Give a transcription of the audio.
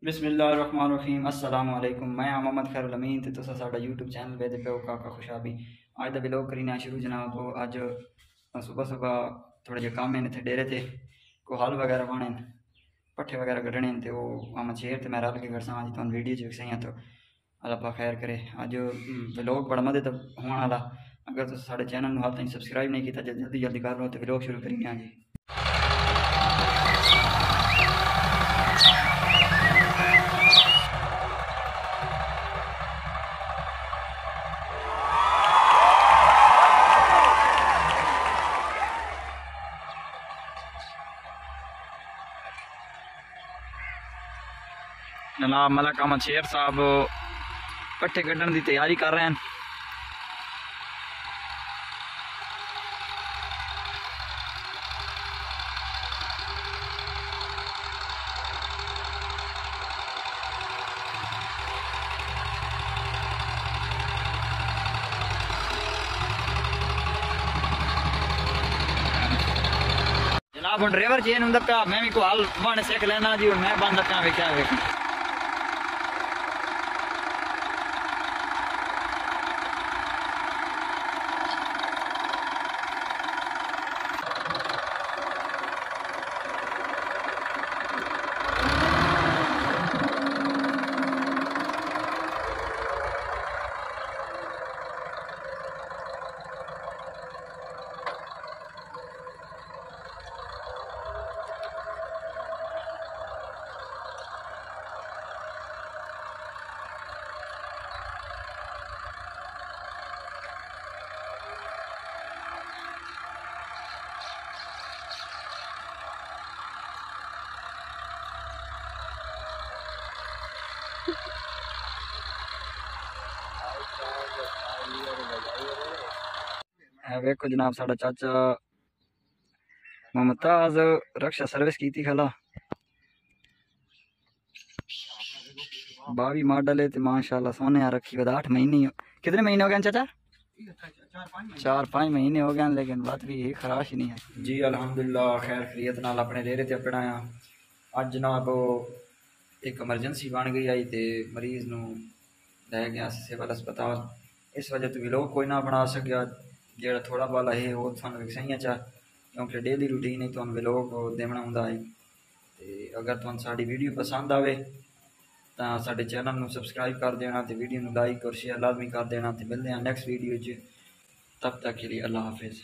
अस्सलाम वालेकुम मैं मोहम्मद खैरुल अमीन। ते तुसा यूट्यूब चैनल पे पे काका खुशाबी। अज दा व्लॉग करीना शुरू जनाब। अज सुबह सुबह थोड़े जे काम ने थे, डेरे थे, को हल वगैरह पाने पट्ठे वगैरह कड्ढने ते ओह् हम शेर ते मैं रल के करसा अज तुहानू वीडियो च विखसाइयाँ तो अल्लाह खैर करे। अज व्लॉग बड़ा तक होने वाला अगर तुस साढ़े चैनल हाल ताईं सब्सक्राइब नहीं किया जल्दी जल्दी कर लो तो व्लॉग शुरू करी जी। जनाब मलक अहमद शेर साहब पट्टे कड्ढण की तैयारी कर रहे हैं जनाब हम ड्राइवर जी पे मैं भी को हाल बन सीख लेना जी मैं बंद पे वेख्या वेख वेखो जनाब, साढ़ा चाचा मुमताज़ रक्षा सर्विस की थी खला। बावी मॉडल है माशाल्लाह सोने रखी बता आठ महीने कितने महीने हो गए चाचा? चार पाँच महीने हो गए लेकिन बात भी ये खराश नहीं है। जी अलहमदुल्ला खैर खरीत नाल अपने डेरे ते अपना अज जनाब एक एमरजेंसी बन गई आई तो मरीज़ न लै गया सिविल अस्पताल। इस वजह तो लोग कोई ना बना सकिया ਜਿਹੜਾ ਥੋੜਾ ਬਾਲਾ ਹੈ ਉਹ ਤੁਹਾਨੂੰ ਵਿਖਾਈਆਂ ਚਾ ਕਿਉਂਕਿ ਡੇਲੀ ਰੂਟੀਨ ਹੀ ਤੁਹਾਨੂੰ ਵਲੌਗ ਦੇਣਾ ਹੁੰਦਾ ਹੈ। ਤੇ ਅਗਰ ਤੁਹਾਨੂੰ ਸਾਡੀ ਵੀਡੀਓ ਪਸੰਦ ਆਵੇ, ਤਾਂ ਸਾਡੇ ਚੈਨਲ ਨੂੰ ਸਬਸਕ੍ਰਾਈਬ ਕਰ ਦੇਣਾ ਤੇ ਵੀਡੀਓ ਨੂੰ ਲਾਈਕ ਔਰ ਸ਼ੇਅਰ ਲਾਜ਼ਮੀ ਕਰ ਦੇਣਾ ਤੇ ਮਿਲਦੇ ਹਾਂ ਨੈਕਸਟ ਵੀਡੀਓ 'ਚ। ਤਬ ਤੱਕ ਕੇ ਲਈ ਅੱਲਾ ਹਾਫਿਜ਼।